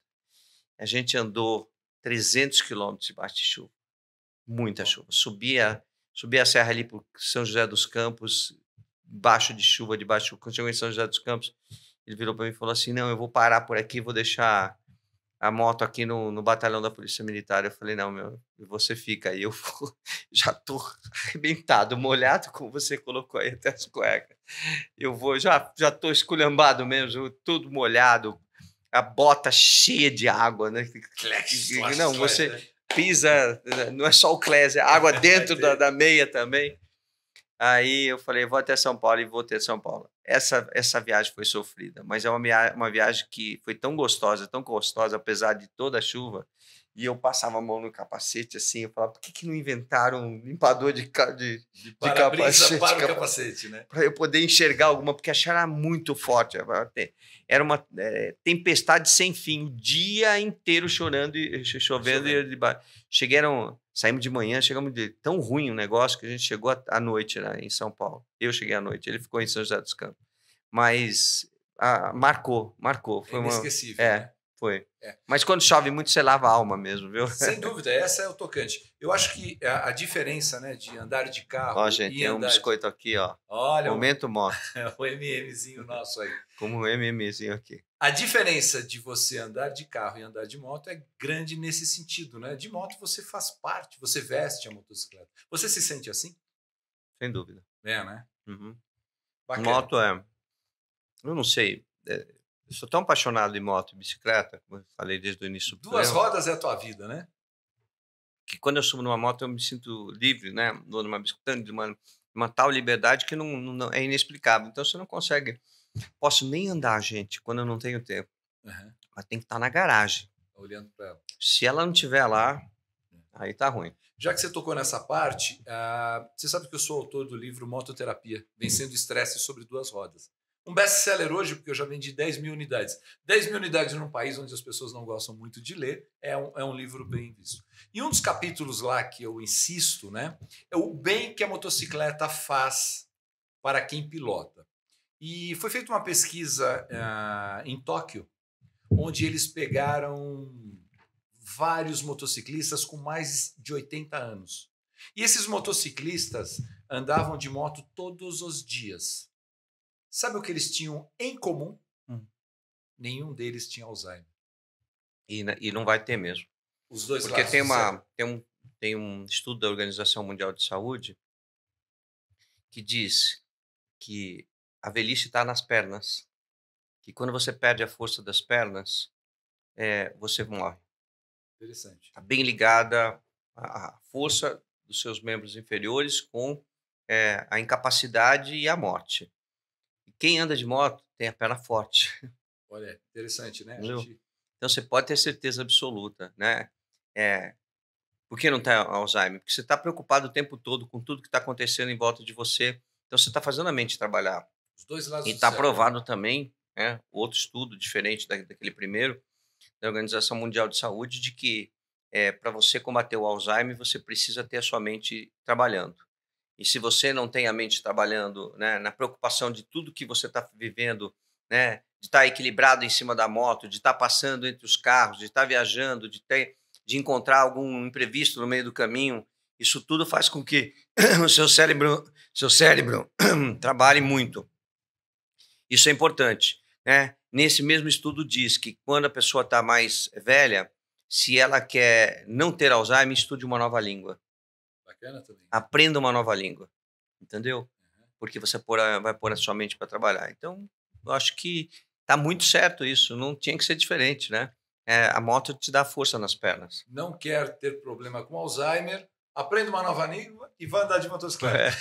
A gente andou 300 quilômetros debaixo de chuva, muita chuva. Subia, subia a serra ali por São José dos Campos, debaixo de chuva, debaixo de chuva. Quando chegou em São José dos Campos, ele virou para mim e falou assim: Não, eu vou parar por aqui, vou deixar a moto aqui no, no batalhão da Polícia Militar. Eu falei: Não, meu, você fica aí, eu vou, já tô arrebentado, molhado, como você colocou aí até as cuecas. Eu vou, já, já tô esculhambado mesmo, tudo molhado, a bota cheia de água, né? Não, você pisa, não é só o Clés, é água dentro da, da meia também. Aí eu falei, vou até São Paulo e vou até São Paulo. Essa, essa viagem foi sofrida, mas é uma, uma viagem que foi tão gostosa, tão gostosa, apesar de toda a chuva. E eu passava a mão no capacete assim, eu falava, por que, que não inventaram um limpador de, de, De para-brisa capacete, para o capa- capacete, né? para eu poder enxergar alguma, porque a chuva era muito forte. Era uma é, tempestade sem fim, o dia inteiro chorando e cho- chovendo. E de eram, saímos de manhã, chegamos de tão ruim o negócio que a gente chegou à- noite lá em São Paulo. Eu cheguei à noite, ele ficou em São José dos Campos. Mas ah, marcou, marcou. É Foi uma, inesquecível. é. né? Foi. É. Mas quando chove muito, você lava a alma mesmo, viu? Sem dúvida, essa é o tocante. Eu acho que a, a diferença né, de andar de carro Ó, gente, tem um biscoito aqui, ó. De... Olha, o, Momento moto, o MMzinho nosso aí. como um MMzinho aqui. A diferença de você andar de carro e andar de moto é grande nesse sentido, né? De moto você faz parte, você veste a motocicleta. Você se sente assim? Sem dúvida. É, né? Uhum. Moto é. Eu não sei. é, eu sou tão apaixonado em moto e bicicleta, como eu falei desde o início Duas programa, rodas é a tua vida, né? que quando eu subo numa moto eu me sinto livre, né? Ou numa bicicleta, de uma, uma tal liberdade que não, não- é inexplicável. Então você não consegue. Posso nem andar, gente, quando eu não tenho tempo. Uhum. Mas tem que estar na garagem. Olhando para ela. Se ela não estiver lá, aí tá ruim. Já que você tocou nessa parte, ah, você sabe que eu sou autor do livro Mototerapia, Vencendo Estresse sobre Duas Rodas. Um best-seller hoje, porque eu já vendi 10 mil unidades. 10 mil unidades num país onde as pessoas não gostam muito de ler, é um, é um livro bem visto. E um dos capítulos lá que eu insisto, né, é o bem que a motocicleta faz para quem pilota. E foi feita uma pesquisa ah, em Tóquio, onde eles pegaram vários motociclistas com mais de 80 anos. E esses motociclistas andavam de moto todos os dias. Sabe o que eles tinham em comum? Hum. Nenhum deles tinha Alzheimer. E, e não vai ter mesmo. Os dois Porque lados tem, uma, tem, um, tem um estudo da Organização Mundial de Saúde que diz que a velhice está nas pernas. Que quando você perde a força das pernas, é, você morre. Interessante. Está bem ligada à força dos seus membros inferiores com é, a incapacidade e a morte. Quem anda de moto tem a perna forte. Olha, interessante, né? Gente... Então você pode ter certeza absoluta, né? É, por que não está Alzheimer? Porque você está preocupado o tempo todo com tudo que está acontecendo em volta de você. Então você está fazendo a mente trabalhar. Os dois lados. E está provado também, né, outro estudo diferente daquele primeiro, da Organização Mundial de Saúde, de que é, para você combater o Alzheimer, você precisa ter a sua mente trabalhando. E se você não tem a mente trabalhando né, na preocupação de tudo que você está vivendo, né, de estar tá equilibrado em cima da moto, de estar tá passando entre os carros, de estar tá viajando, de ter de encontrar algum imprevisto no meio do caminho, isso tudo faz com que o seu cérebro, seu cérebro trabalhe muito. Isso é importante, né? Nesse mesmo estudo diz que quando a pessoa está mais velha, se ela quer não ter Alzheimer, estude uma nova língua. Bacana também. Aprenda uma nova língua, entendeu? Uhum. Porque você vai pôr a sua mente para trabalhar. Então, eu acho que está muito certo isso. Não tinha que ser diferente, né? é, a moto te dá força nas pernas. Não quer ter problema com Alzheimer, aprenda uma nova língua e vá andar de motocicleta.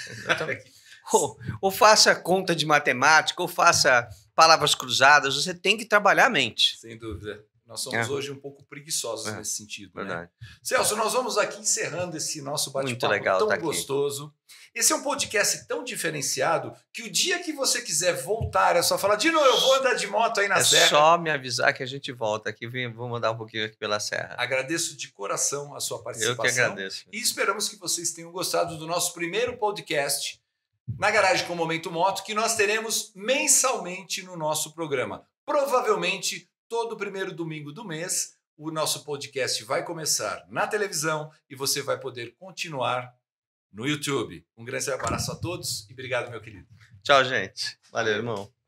É, ou, ou faça conta de matemática, ou faça palavras cruzadas, você tem que trabalhar a mente. Sem dúvida. Nós somos é. hoje um pouco preguiçosos é. nesse sentido. Né? Verdade. Né? Celso, nós vamos aqui encerrando esse nosso bate-papo tão tá gostoso. Esse é um podcast tão diferenciado que o dia que você quiser voltar, é só falar de novo, eu vou andar de moto aí na é serra. É só me avisar que a gente volta aqui, vou mandar um pouquinho aqui pela serra. Agradeço de coração a sua participação. Eu que agradeço. E esperamos que vocês tenham gostado do nosso primeiro podcast na Garagem com Momento Moto, que nós teremos mensalmente no nosso programa. Provavelmente todo primeiro domingo do mês, o nosso podcast vai começar na televisão e você vai poder continuar no YouTube. Um grande abraço a todos e obrigado, meu querido. Tchau, gente. Valeu, irmão.